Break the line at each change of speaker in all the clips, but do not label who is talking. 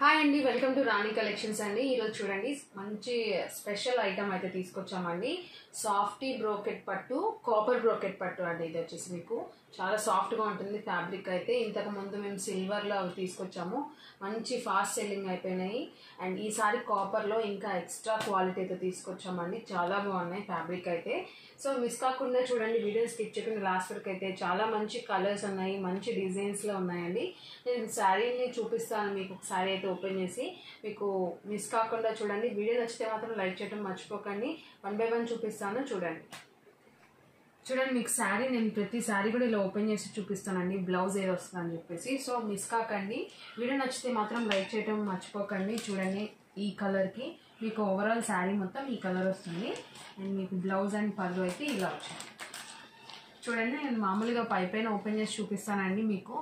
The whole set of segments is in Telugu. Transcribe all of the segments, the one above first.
హాయ్ అండి వెల్కమ్ టు రాణి కలెక్షన్స్ అండి. ఈరోజు చూడండి మంచి స్పెషల్ ఐటమ్ అయితే తీసుకొచ్చామండి. సాఫ్టీ బ్రోకెట్ పట్టు కాపర్ బ్రోకెట్ పట్టు అండి ఇది వచ్చేసి మీకు. చాలా సాఫ్ట్గా ఉంటుంది ఫ్యాబ్రిక్ అయితే. ఇంతకుముందు మేము సిల్వర్లో అవి తీసుకొచ్చాము. మంచి ఫాస్ట్ సెల్లింగ్ అయిపోయినాయి. అండ్ ఈసారి కాపర్లో ఇంకా ఎక్స్ట్రా క్వాలిటీ అయితే తీసుకొచ్చామండి. చాలా బాగున్నాయి ఫ్యాబ్రిక్ అయితే. సో మిస్ కాకుండా చూడండి వీడియో స్కిప్ చేయకుండా లాస్ట్ వరకు అయితే చాలా మంచి కలర్స్ ఉన్నాయి మంచి డిజైన్స్లో ఉన్నాయండి. నేను శారీని చూపిస్తాను మీకు ఒక శారీ అయితే ఓపెన్ చేసి. మీకు మిస్ కాకుండా చూడండి. వీడియో నచ్చితే మాత్రం లైక్ చేయడం మర్చిపోకండి. వన్ బై వన్ చూపిస్తాను చూడండి. చూడండి మీకు శారీ నేను ప్రతి శారీ కూడా ఇలా ఓపెన్ చేసి చూపిస్తానండి. బ్లౌజ్ ఏది వస్తుందని చెప్పేసి. సో మిస్ కాకండి. వీడియో నచ్చితే మాత్రం లైక్ చేయడం మర్చిపోకండి. చూడండి ఈ కలర్కి మీకు ఓవరాల్ శారీ మొత్తం ఈ కలర్ వస్తుంది. అండ్ మీకు బ్లౌజ్ అండ్ పళ్ళు అయితే ఇలా వచ్చింది చూడండి నేను మామూలుగా పైపైన ఓపెన్ చేసి చూపిస్తానండి మీకు.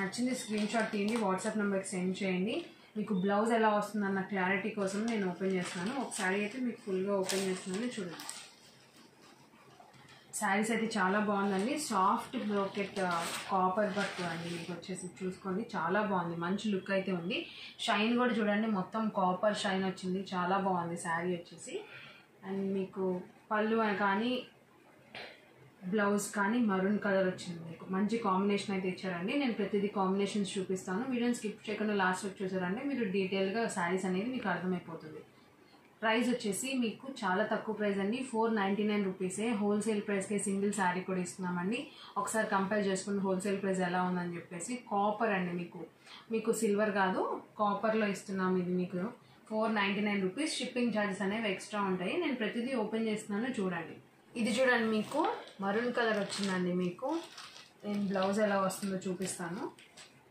నచ్చింది స్క్రీన్ షాట్ తీయండి వాట్సాప్ నెంబర్కి సెండ్ చేయండి. మీకు బ్లౌజ్ ఎలా వస్తుందన్న క్లారిటీ కోసం నేను ఓపెన్ చేస్తున్నాను. ఒక శారీ అయితే మీకు ఫుల్గా ఓపెన్ చేస్తున్నాను. చూడండి. శారీస్ అయితే చాలా బాగుందండి. సాఫ్ట్ బ్రోకెట్ కాపర్ వర్క్ అండి మీకు వచ్చేసి చూసుకోండి. చాలా బాగుంది. మంచి లుక్ అయితే ఉంది. షైన్ కూడా చూడండి. మొత్తం కాపర్ షైన్ వచ్చింది. చాలా బాగుంది శారీ వచ్చేసి. అండ్ మీకు పళ్ళు కానీ బ్లౌజ్ కానీ మరూన్ కలర్ వచ్చింది మీకు. మంచి కాంబినేషన్ అయితే ఇచ్చారండి. నేను ప్రతిదీ కాంబినేషన్స్ చూపిస్తాను. వీడియోని స్కిప్ చేయకుండా లాస్ట్ వచ్చి చూసారంటే మీరు డీటెయిల్గా శారీస్ అనేది మీకు అర్థమైపోతుంది. ప్రైస్ వచ్చేసి మీకు చాలా తక్కువ ప్రైస్ అండి. ఫోర్ నైంటీ నైన్ రూపీసే హోల్సేల్ ప్రైస్కే సింగిల్ శారీ కూడా ఇస్తున్నామండి. ఒకసారి కంపేర్ చేసుకుని హోల్సేల్ ప్రైస్ ఎలా ఉందని చెప్పేసి కాపర్ అండి మీకు. మీకు సిల్వర్ కాదు కాపర్లో ఇస్తున్నాం ఇది మీకు. Four ninety nine rupees. Shipping charges అనేవి ఎక్స్ట్రా ఉంటాయి. నేను ప్రతిదీ ఓపెన్ చేస్తున్నాను చూడండి. ఇది చూడండి మీకు. మరూన్ కలర్ వచ్చిందండి మీకు. నేను బ్లౌజ్ ఎలా వస్తుందో చూపిస్తాను.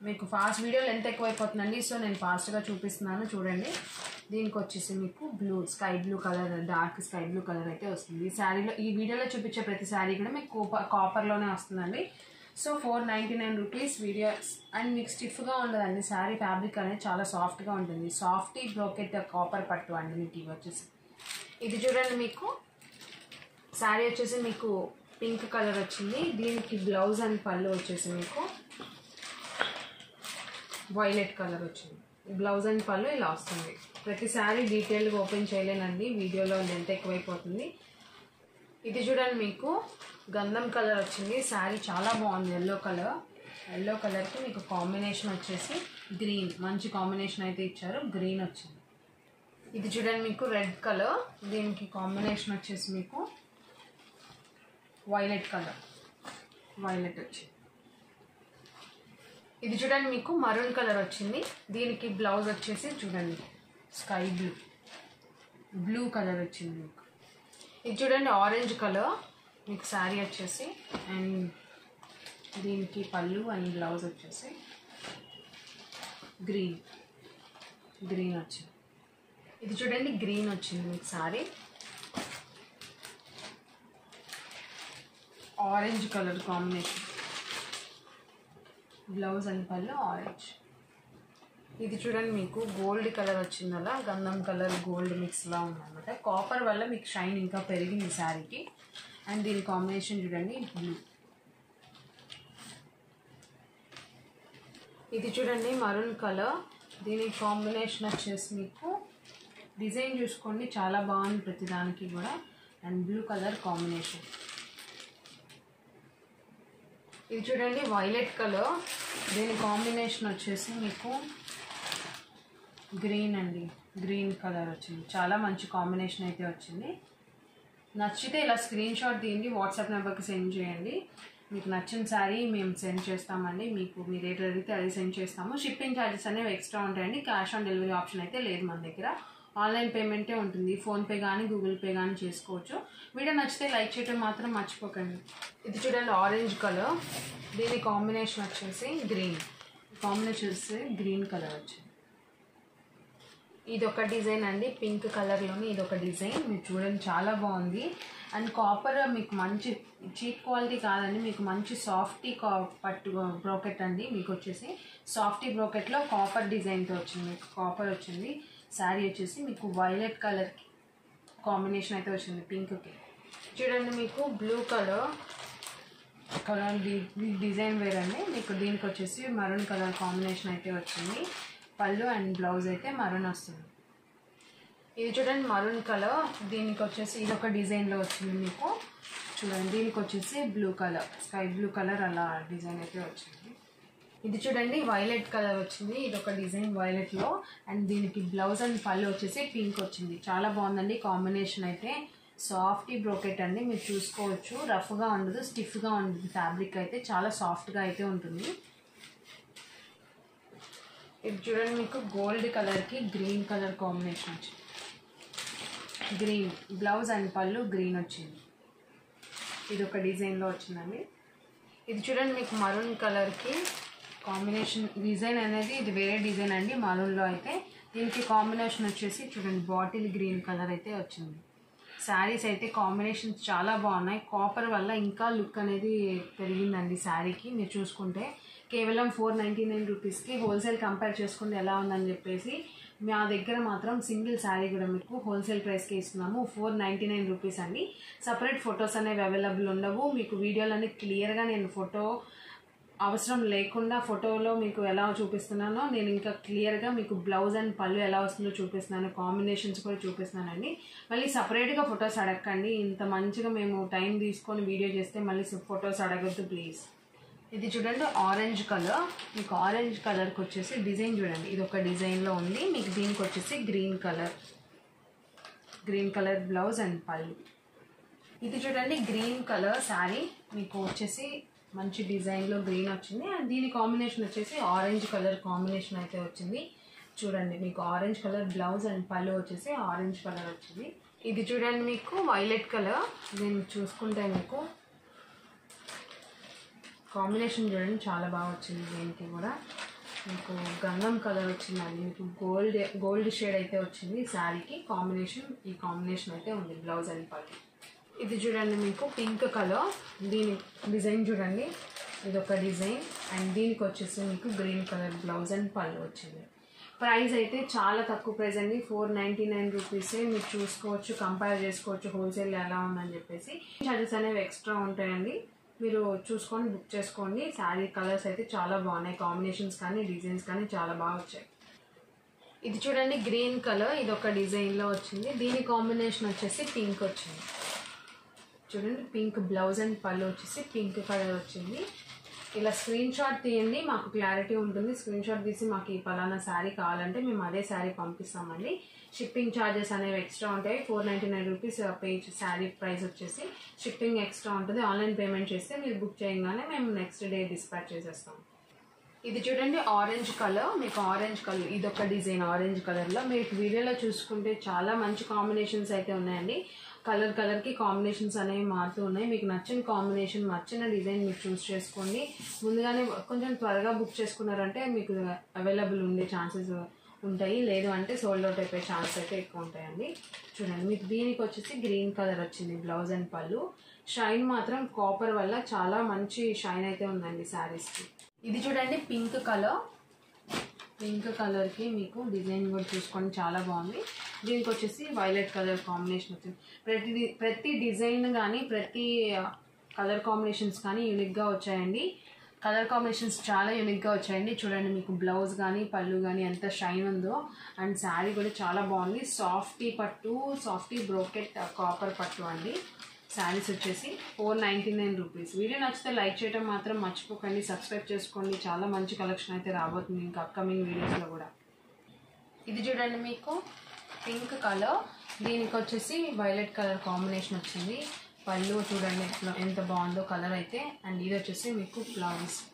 మీకు ఫాస్ట్ వీడియో ఎంత ఎక్కువైపోతుందండి? సో నేను ఫాస్ట్గా చూపిస్తున్నాను చూడండి. దీనికి వచ్చేసి మీకు blue sky blue colour dark sky blue colour అయితే వస్తుంది. ఈ శారీలో ఈ వీడియోలో చూపించే ప్రతి శారీ కూడా మీకు కాపర్ కాపర్లోనే వస్తుందండి. So four ninety nine rupees video and మీకు స్టిఫ్గా ఉండదండి. శారీ ఫ్యాబ్రిక్ అనేది చాలా సాఫ్ట్గా ఉంటుంది. సాఫ్టీ బ్రోకెట్ కాపర్ పట్టు అండి మీకు ఇవి వచ్చేసి. ఇది చూడండి మీకు. శారీ వచ్చేసి మీకు పింక్ కలర్ వచ్చింది. దీనికి బ్లౌజ్ అండ్ పళ్ళు వచ్చేసి మీకు వైలెట్ కలర్ వచ్చింది. బ్లౌజ్ అండ్ పళ్ళు ఇలా వస్తుంది. ప్రతిసారి డీటెయిల్గా ఓపెన్ చేయలేనండి. వీడియోలో ఎంత ఎక్కువైపోతుంది. ఇది చూడండి మీకు. గంధం కలర్ వచ్చింది. శారీ చాలా బాగుంది. ఎల్లో కలర్ ఎల్లో కలర్కి మీకు కాంబినేషన్ వచ్చేసి గ్రీన్ మంచి కాంబినేషన్ అయితే ఇచ్చారు. గ్రీన్ వచ్చింది. ఇది చూడండి మీకు రెడ్ కలర్ దీనికి కాంబినేషన్ వచ్చేసి మీకు వైలెట్ కలర్ వైలెట్ వచ్చింది. ఇది చూడండి మీకు మరూన్ కలర్ వచ్చింది. దీనికి బ్లౌజ్ వచ్చేసి చూడండి. Sky blue. బ్లూ కలర్ వచ్చింది మీకు. ఇది చూడండి ఆరెంజ్ కలర్. మీకు శారీ వచ్చేసి అండ్ దీనికి పళ్ళు అండ్ బ్లౌజ్ వచ్చేసి గ్రీన్. గ్రీన్ వచ్చింది. ఇది చూడండి గ్రీన్ వచ్చింది మీకు sari. Orange colour combination. Blouse and పళ్ళు ఆరెంజ్. ఇది చూడండి మీకు గోల్డ్ కలర్ వచ్చింది అలా గంధం కలర్ గోల్డ్ మిక్స్లా ఉందన్నమాట. కాపర్ వల్ల మీకు షైన్ ఇంకా పెరిగింది శారీకి. అండ్ దీని కాంబినేషన్ చూడండి బ్లూ ఇది చూడండి మరూన్ కలర్ దీని కాంబినేషన్ వచ్చేసి మీకు డిజైన్ చూసుకోండి చాలా బాగుంది ప్రతిదానికి కూడా. అండ్ బ్లూ కలర్ కాంబినేషన్ ఇది చూడండి వైలెట్ కలర్ దీని కాంబినేషన్ వచ్చేసి మీకు గ్రీన్ అండి. గ్రీన్ కలర్ వచ్చింది. చాలా మంచి కాంబినేషన్ అయితే వచ్చింది. నచ్చితే ఇలా స్క్రీన్ షాట్ తీయండి వాట్సాప్ నెంబర్కి సెండ్ చేయండి. మీకు నచ్చిన శారీ మేము సెండ్ చేస్తామండి. మీకు మీరు ఏది అడిగితే అది సెండ్ చేస్తాము. షిప్పింగ్ ఛార్జెస్ అనేవి ఎక్స్ట్రా ఉంటాయండి. క్యాష్ ఆన్ డెలివరీ ఆప్షన్ అయితే లేదు మన దగ్గర. ఆన్లైన్ పేమెంటే ఉంటుంది. ఫోన్పే కానీ గూగుల్ పే కానీ చేసుకోవచ్చు. వీడియో నచ్చితే లైక్ చేయడం మాత్రం మర్చిపోకండి. ఇది చూడండి ఆరెంజ్ కలర్ దీని కాంబినేషన్ వచ్చేసి గ్రీన్ కాంబినేషన్ వచ్చేసి గ్రీన్ కలర్ వచ్చింది ఇది ఒక డిజైన్ అండి. పింక్ కలర్లోని ఇది ఒక డిజైన్. మీరు చూడండి చాలా బాగుంది. అండ్ కాపర్ మీకు మంచి చీప్ క్వాలిటీ కాదండి. మీకు మంచి సాఫ్టీ కా పట్టు బ్రోకెట్ అండి. మీకు వచ్చేసి సాఫ్టీ బ్రోకెట్లో కాపర్ డిజైన్తో వచ్చింది. మీకు కాపర్ వచ్చింది. శారీ వచ్చేసి మీకు వైలెట్ కలర్ కాంబినేషన్ అయితే వచ్చింది పింక్కి చూడండి మీకు బ్లూ కలర్. కలర్ డిజైన్ వేరండి. మీకు దీనికి వచ్చేసి మరూన్ కలర్ కాంబినేషన్ అయితే వచ్చింది. పళ్ళు అండ్ బ్లౌజ్ అయితే మరూన్ వస్తుంది. ఇది చూడండి మరూన్ కలర్. దీనికి వచ్చేసి ఇది ఒక డిజైన్లో వచ్చింది మీకు. చూడండి దీనికి వచ్చేసి blue colour sky blue colour అలా డిజైన్ అయితే వచ్చింది. ఇది చూడండి వైలెట్ కలర్ వచ్చింది. ఇది ఒక డిజైన్ వైలెట్లో అండ్ దీనికి బ్లౌజ్ అండ్ పళ్ళు వచ్చేసి పింక్ వచ్చింది. చాలా బాగుందండి కాంబినేషన్ అయితే. సాఫ్టీ బ్రోకెట్ అండి. మీరు చూసుకోవచ్చు. రఫ్గా ఉండదు స్టిఫ్గా ఉండదు. ఫ్యాబ్రిక్ అయితే చాలా సాఫ్ట్గా అయితే ఉంటుంది. ఇది చూడండి మీకు గోల్డ్ కలర్కి గ్రీన్ కలర్ కాంబినేషన్ వచ్చింది. గ్రీన్ బ్లౌజ్ అండ్ పళ్ళు గ్రీన్ వచ్చింది. ఇది ఒక డిజైన్లో వచ్చిందండి. ఇది చూడండి మీకు మరూన్ కలర్కి కాంబినేషన్ డిజైన్ అనేది ఇది వేరే డిజైన్ అండి మరూన్లో అయితే. దీనికి కాంబినేషన్ వచ్చేసి చూడండి బాటిల్ గ్రీన్ కలర్ అయితే వచ్చింది. శారీస్ అయితే కాంబినేషన్స్ చాలా బాగున్నాయి. కాపర్ వల్ల ఇంకా లుక్ అనేది పెరిగిందండి శారీకి మీరు చూసుకుంటే. కేవలం ఫోర్ నైంటీ నైన్ రూపీస్కి హోల్సేల్ కంపేర్ చేసుకుంటే ఎలా ఉందని చెప్పేసి మా దగ్గర మాత్రం సింగిల్ శారీ కూడా మీకు హోల్సేల్ ప్రైస్కి ఇస్తున్నాము. ఫోర్ నైంటీ నైన్ రూపీస్ అండి. సపరేట్ ఫొటోస్ అనేవి అవైలబుల్ ఉండవు. మీకు వీడియోలని క్లియర్గా నేను ఫోటో అవసరం లేకుండా ఫోటోలో మీకు ఎలా చూపిస్తున్నానో నేను ఇంకా క్లియర్గా మీకు బ్లౌజ్ అండ్ పళ్ళు ఎలా వస్తుందో చూపిస్తున్నాను. కాంబినేషన్స్ కూడా చూపిస్తున్నానండి. మళ్ళీ సపరేట్గా ఫొటోస్ అడగండి ఇంత మంచిగా మేము టైం తీసుకొని వీడియో చేస్తే మళ్ళీ ఫొటోస్ అడగద్దు ప్లీజ్. ఇది చూడండి ఆరెంజ్ కలర్ మీకు ఆరెంజ్ కలర్కి వచ్చేసి డిజైన్ చూడండి. ఇది ఒక డిజైన్లో ఉంది. మీకు దీనికి వచ్చేసి green colour green colour blouse and పళ్ళు. ఇది చూడండి గ్రీన్ కలర్ శారీ మీకు వచ్చేసి మంచి డిజైన్లో గ్రీన్ వచ్చింది. అండ్ దీని కాంబినేషన్ వచ్చేసి ఆరెంజ్ కలర్ కాంబినేషన్ అయితే వచ్చింది. చూడండి మీకు ఆరెంజ్ కలర్ బ్లౌజ్ అండ్ పళ్ళు వచ్చేసి ఆరెంజ్ కలర్ వచ్చింది. ఇది చూడండి మీకు వైలెట్ కలర్ దీన్ని చూసుకుంటే మీకు కాంబినేషన్ చూడండి చాలా బాగా వచ్చింది దీనికి కూడా. మీకు గంధం కలర్ వచ్చిందండి మీకు గోల్డ్ గోల్డ్ షేడ్ అయితే వచ్చింది శారీకి. కాంబినేషన్ ఈ కాంబినేషన్ అయితే ఉంది బ్లౌజ్ అండ్ పళ్ళు ఇది చూడండి మీకు పింక్ కలర్ దీని డిజైన్ చూడండి. ఇది ఒక డిజైన్ అండ్ దీనికి వచ్చేసి మీకు గ్రీన్ కలర్ బ్లౌజ్ అండ్ పళ్ళు వచ్చింది. ప్రైస్ అయితే చాలా తక్కువ ప్రైస్ అండి ఫోర్ నైంటీ నైన్ రూపీసే. మీరు చూసుకోవచ్చు కంపేర్ చేసుకోవచ్చు హోల్సేల్ ఎలా ఉందని చెప్పేసి. చార్జెస్ అనేవి ఎక్స్ట్రా ఉంటాయండి. మీరు చూసుకొని బుక్ చేసుకోండి. శారీ కలర్స్ అయితే చాలా బాగున్నాయి. కాంబినేషన్స్ కానీ డిజైన్స్ కానీ చాలా బాగా వచ్చాయి. ఇది చూడండి గ్రీన్ కలర్ ఇది ఒక డిజైన్లో వచ్చింది. దీని కాంబినేషన్ వచ్చేసి పింక్ వచ్చింది. చూడండి పింక్ బ్లౌజ్ అండ్ పళ్ళు వచ్చేసి పింక్ కలర్ వచ్చింది. ఇలా స్క్రీన్ షాట్ తీయండి మాకు క్లారిటీ ఉంటుంది. స్క్రీన్ షాట్ తీసి మాకు ఈ పలానా శారీ కావాలంటే మేము అదే శారీ పంపిస్తామండి. షిప్పింగ్ ఛార్జెస్ అనేవి ఎక్స్ట్రా ఉంటాయి. ఫోర్ నైంటీ నైన్ రూపీస్ పేజ్ శారీ ప్రైస్ వచ్చేసి షిప్పింగ్ ఎక్స్ట్రా ఉంటుంది. ఆన్లైన్ పేమెంట్ చేస్తే మీరు బుక్ చేయగానే మేము నెక్స్ట్ డే డిస్పాచ్ చేసేస్తాం. ఇది చూడండి ఆరెంజ్ కలర్ మీకు ఆరెంజ్ కలర్ ఇది ఒక డిజైన్ ఆరెంజ్ కలర్లో మీకు వీడియోలో చూసుకుంటే చాలా మంచి కాంబినేషన్స్ అయితే ఉన్నాయండి. కలర్ కలర్కి కాంబినేషన్స్ అనేవి మారుతూ ఉన్నాయి. మీకు నచ్చిన కాంబినేషన్ నచ్చిన డిజైన్ మీరు చూస్ చేసుకోండి. ముందుగానే కొంచెం త్వరగా బుక్ చేసుకున్నారంటే మీకు అవైలబుల్ ఉండే ఛాన్సెస్ ఉంటాయి లేదు అంటే సోల్డ్ అవుట్ అయిపోయే ఛాన్స్ అయితే ఎక్కువ ఉంటాయండి చూడండి మీకు దీనికి వచ్చేసి గ్రీన్ కలర్ వచ్చింది బ్లౌజ్ అండ్ పళ్ళు. షైన్ మాత్రం కాపర్ వల్ల చాలా మంచి షైన్ అయితే ఉందండి శారీస్కి ఇది చూడండి పింక్ కలర్ పింక్ కలర్కి మీకు డిజైన్ కూడా చూసుకొని చాలా బాగుంది. దీనికి వచ్చేసి వైలెట్ కలర్ కాంబినేషన్ వచ్చింది. ప్రతి ప్రతి డిజైన్ కానీ ప్రతి కలర్ కాంబినేషన్స్ కానీ యూనిక్గా వచ్చాయండి. కలర్ కాంబినేషన్స్ చాలా యూనిక్గా వచ్చాయండి. చూడండి మీకు బ్లౌజ్ కానీ పళ్ళు కానీ ఎంత షైన్ ఉందో. అండ్ శారీ కూడా చాలా బాగుంది. సాఫ్టీ పట్టు సాఫ్టీ బ్రోకెట్ కాపర్ పట్టు అండి. శారీస్ వచ్చేసి four ninety nine rupees video నచ్చితే లైక్ చేయడం మాత్రం మర్చిపోకండి. సబ్స్క్రైబ్ చేసుకోండి. చాలా మంచి కలెక్షన్ అయితే రాబోతుంది ఇంకా అప్కమింగ్ వీడియోస్లో కూడా. ఇది చూడండి మీకు పింక్ కలర్ దీనికి వచ్చేసి వైలెట్ కలర్ కాంబినేషన్ వచ్చింది. పళ్ళు చూడండి ఎట్లా- ఎంత బాగుందో కలర్ అయితే. అండ్ ఇది వచ్చేసి మీకు బ్లౌజ్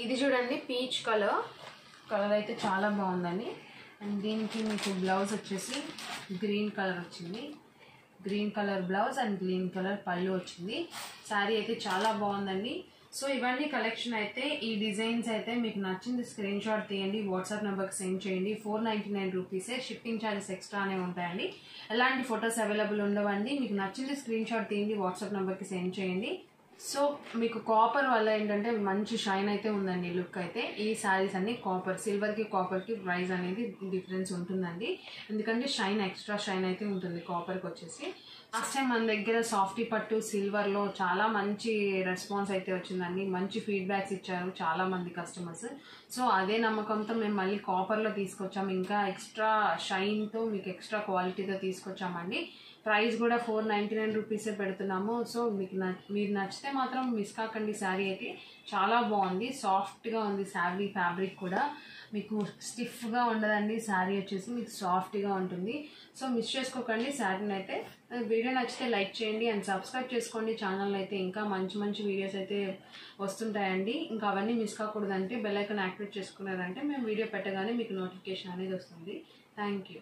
ఇది చూడండి పీచ్ కలర్ కలర్ అయితే చాలా బాగుందండి. అండ్ దీనికి మీకు బ్లౌజ్ వచ్చేసి గ్రీన్ కలర్ వచ్చింది. Green colour blouse and green colour పళ్ళు వచ్చింది. శారీ అయితే చాలా బాగుందండి. సో ఇవన్నీ కలెక్షన్ అయితే ఈ డిజైన్స్ అయితే మీకు నచ్చింది స్క్రీన్ షాట్ తీయండి వాట్సాప్ నెంబర్కి సెండ్ చేయండి. ఫోర్ నైంటీ నైన్ రూపీసే షిప్పింగ్ ఛార్జెస్ ఎక్స్ట్రానే ఉంటాయండి. ఎలాంటి ఫొటోస్ అవైలబుల్ ఉండవండి. మీకు నచ్చింది స్క్రీన్ షాట్ తీయండి వాట్సాప్ నెంబర్కి సెండ్ చేయండి. సో మీకు కాపర్ వల్ల ఏంటంటే మంచి షైన్ అయితే ఉందండి లుక్ అయితే. ఈ శారీస్ అన్ని కాపర్ సిల్వర్కి కాపర్కి ప్రైస్ అనేది డిఫరెన్స్ ఉంటుందండి. ఎందుకంటే షైన్ ఎక్స్ట్రా షైన్ అయితే ఉంటుంది కాపర్కి వచ్చేసి. లాస్ట్ టైం మన దగ్గర సాఫ్టీ పట్టు సిల్వర్లో చాలా మంచి రెస్పాన్స్ అయితే వచ్చిందండి. మంచి ఫీడ్బ్యాక్స్ ఇచ్చారు చాలా మంది కస్టమర్స్ సో అదే నమ్మకంతో మేము మళ్ళీ కాపర్లో తీసుకొచ్చాము ఇంకా ఎక్స్ట్రా షైన్తో మీకు ఎక్స్ట్రా క్వాలిటీతో తీసుకొచ్చామండి. ప్రైస్ కూడా ఫోర్ నైంటీ నైన్ రూపీసే పెడుతున్నాము. సో మీకు మీరు నచ్చితే మాత్రం మిస్ కాకండి శారీ అయితే. చాలా బాగుంది. సాఫ్ట్గా ఉంది శారీ ఫ్యాబ్రిక్ కూడా. మీకు స్టిఫ్గా ఉండదండి. శారీ వచ్చేసి మీకు సాఫ్ట్గా ఉంటుంది. సో మిస్ చేసుకోకండి శారీని అయితే. వీడియో నచ్చితే లైక్ చేయండి అండ్ సబ్స్క్రైబ్ చేసుకోండి. ఛానల్ అయితే ఇంకా మంచి మంచి వీడియోస్ అయితే వస్తుంటాయండి. ఇంకా అవన్నీ మిస్ కాకూడదంటే బెల్ ఐకాన్ యాక్టివేట్ చేసుకున్నారంటే మేము వీడియో పెట్టగానే మీకు నోటిఫికేషన్ అనేది వస్తుంది. Thank you.